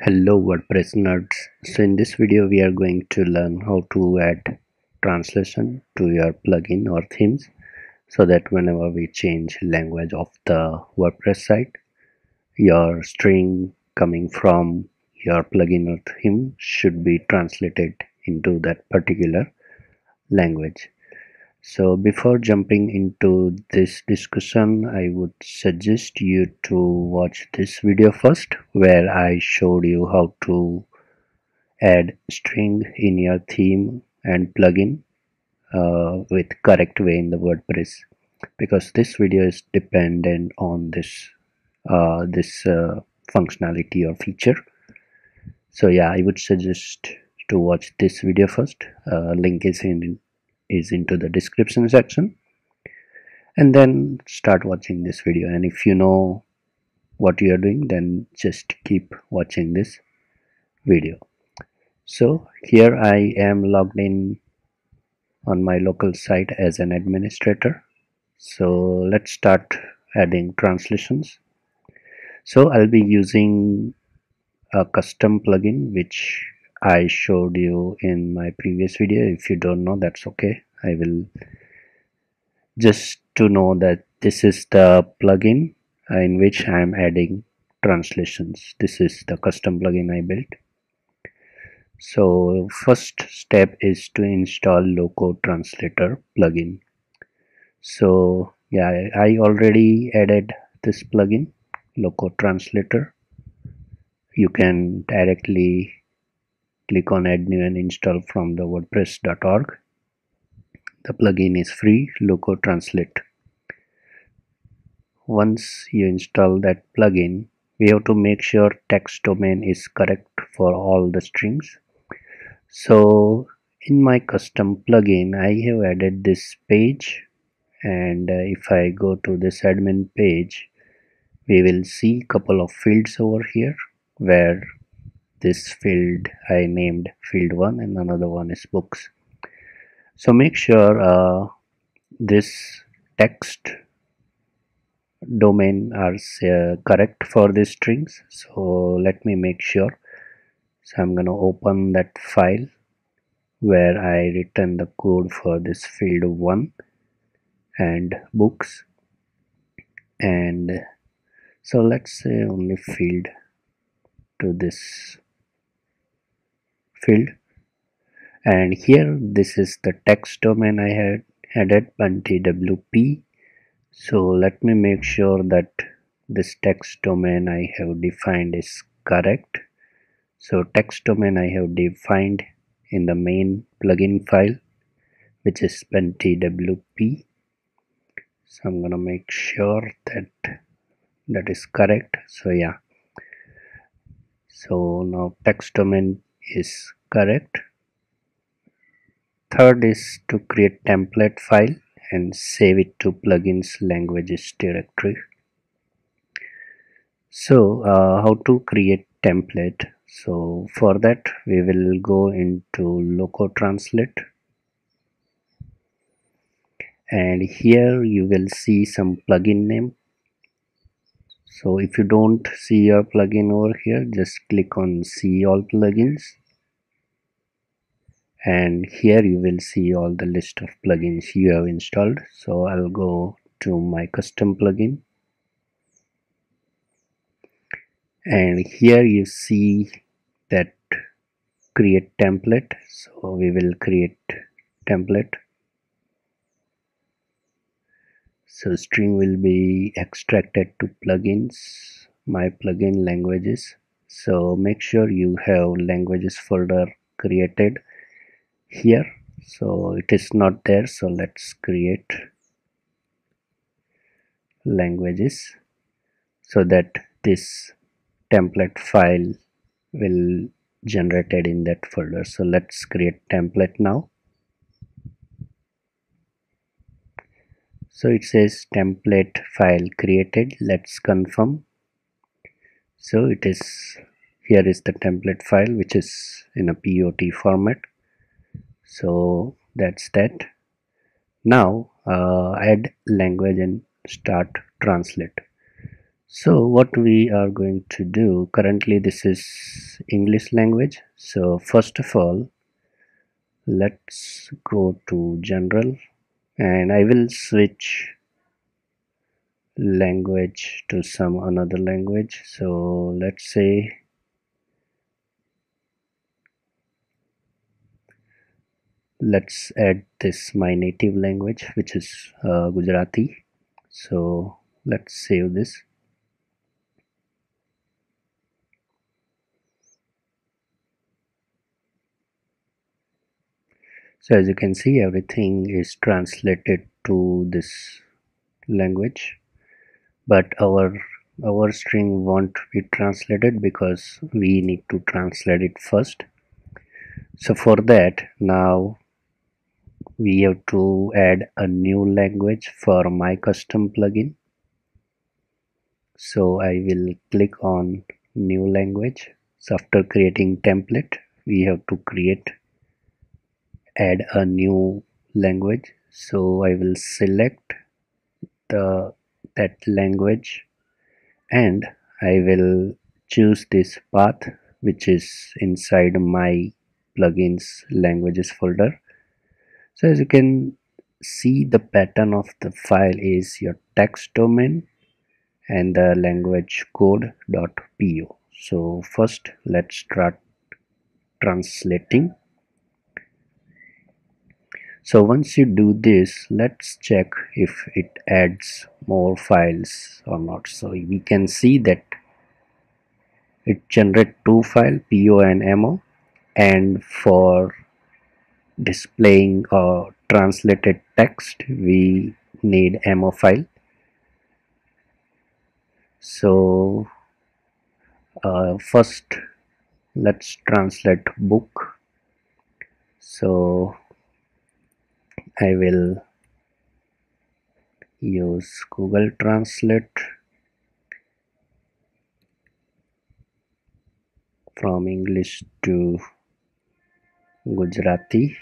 Hello WordPress nerds. So in this video we are going to learn how to add translation to your plugin or themes so that whenever we change language of the WordPress site your string coming from your plugin or theme should be translated into that particular language so before jumping into this discussion i would suggest you to watch this video first where i showed you how to add string in your theme and plugin uh, with correct way in the wordpress. Because this video is dependent on this uh, this uh, functionality or feature. So yeah i would suggest to watch this video first. Uh, link is in is into the description section. And then start watching this video. And if you know what you are doing then just keep watching this video. So here I am logged in on my local site as an administrator. So let's start adding translations. So I'll be using a custom plugin which I showed you in my previous video. If you don't know that's okay. I will just to know that this is the plugin in which I am adding translations. This is the custom plugin I built. So first step is to install loco translator plugin. So yeah I already added this plugin loco translator. You can directly click on add new and install from the wordpress.org the plugin is free loco translate. Once you install that plugin we have to make sure text domain is correct for all the strings. So in my custom plugin I have added this page and uh, if I go to this admin page we will see a couple of fields over here where this field I named field 1 and another one is books. So make sure uh, this text domain are uh, correct for these strings. So let me make sure. So I'm gonna open that file where I written the code for this field 1 and books. And so let's say only field to this field. And here this is the text domain I had added twp so let me make sure that this text domain I have defined is correct. So text domain I have defined in the main plugin file which is twp so I'm gonna make sure that that is correct. So yeah. So now text domain is correct. Third is to create template file and save it to plugins languages directory. So uh, how to create template? So for that we will go into loco translate. And here you will see some plugin name so if you don't see your plugin over here just click on see all plugins. And here you will see all the list of plugins you have installed. So I'll go to my custom plugin. And here you see that create template. So we will create template so string will be extracted to plugins my plugin languages. So make sure you have languages folder created here. So it is not there. So let's create languages so that this template file will generated in that folder. So let's create template now so it says template file created. Let's confirm. So it is here is the template file which is in a POT format. So that's that. Now uh, add language and start translate. So what we are going to do currently this is English language. So first of all let's go to general and I will switch language to some another language. So let's say let's add this my native language which is uh, Gujarati. So let's save this so as you can see everything is translated to this language. But our our string won't be translated because we need to translate it first. So for that now we have to add a new language for my custom plugin. So I will click on new language. So after creating template we have to create add a new language. So I will select the that language and I will choose this path which is inside my plugins languages folder. So as you can see the pattern of the file is your text domain and the language code.po so first let's start translating so once you do this let's check if it adds more files or not. So we can see that it generate two file po and mo and for displaying or translated text we need mo file. So uh, first let's translate book. So I will use Google Translate. From English to Gujarati.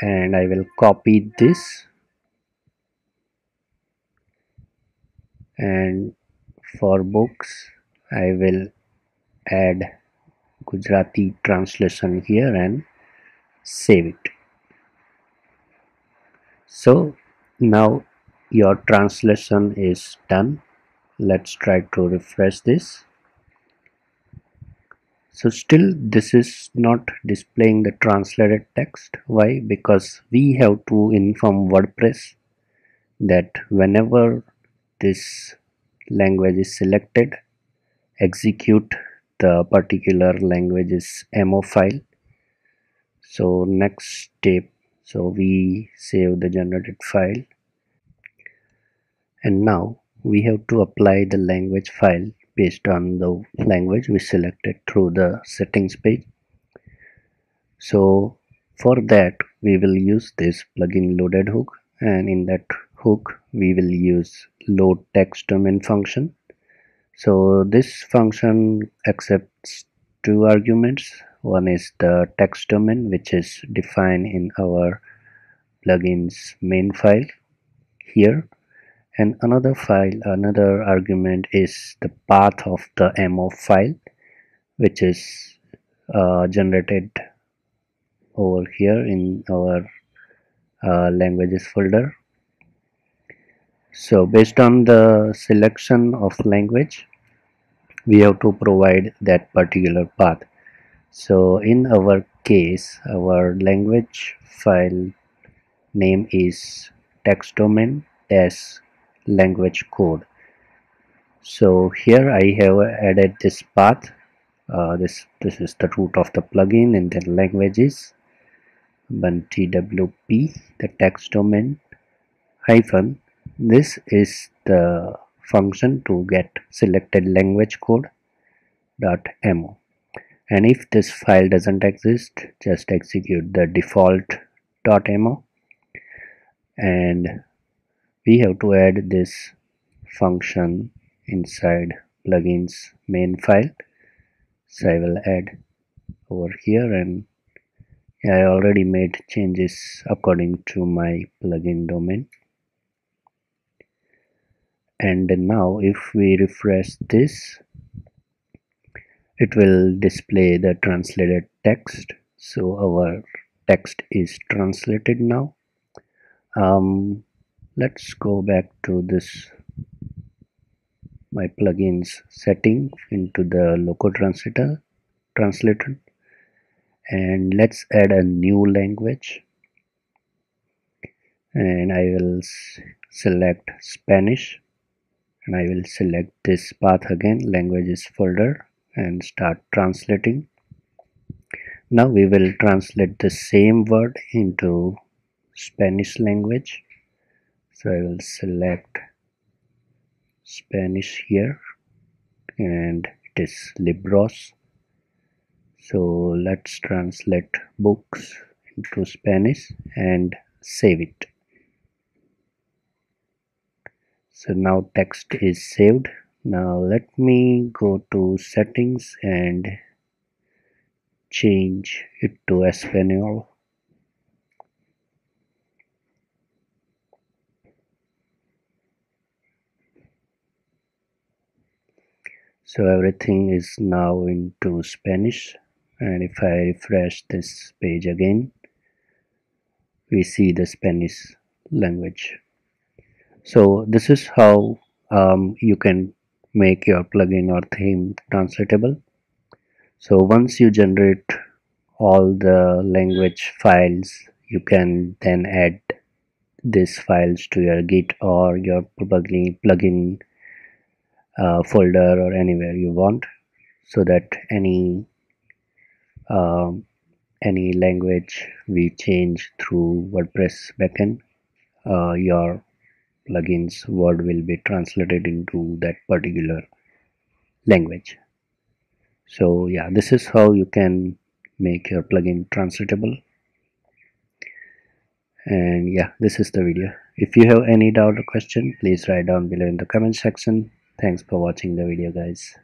And I will copy this. And for books I will add Gujarati translation here and save it. So now your translation is done. Let's try to refresh this. So still this is not displaying the translated text. Why? Because we have to inform WordPress that whenever this language is selected execute the particular language's mo file so next step. So we save the generated file. And now we have to apply the language file based on the language we selected through the settings page. So for that we will use this plugin loaded hook. And in that hook we will use load text domain function. So this function accepts two arguments one is the text domain which is defined in our plugins main file here. And another file another argument is the path of the mo file which is uh, generated over here in our uh, languages folder. So based on the selection of language we have to provide that particular path so in our case our language file name is text domain dash language code. So here I have added this path. Uh, this this is the root of the plugin and then languages. Then twp the text domain hyphen. This is the function to get selected language code dot mo and if this file doesn't exist just execute the default .mo and we have to add this function inside plugins main file. So I will add over here. And I already made changes according to my plugin domain. And now if we refresh this it will display the translated text. So our text is translated now. Um, let's go back to this my plugins setting into the loco translator translator. And let's add a new language. And I will select Spanish. And I will select this path again languages folder and start translating. Now we will translate the same word into Spanish language. So I will select Spanish here and it is Libros. So let's translate books into Spanish and save it. So now text is saved now let me go to settings and change it to Espanol so everything is now into Spanish. And if I refresh this page again we see the Spanish language. So this is how um, you can make your plugin or theme translatable. So once you generate all the language files you can then add these files to your git or your plugin plugin uh, folder or anywhere you want so that any um, any language we change through WordPress backend uh, your plugins word will be translated into that particular language. So yeah this is how you can make your plugin translatable. And yeah this is the video. If you have any doubt or question please write down below in the comment section. Thanks for watching the video guys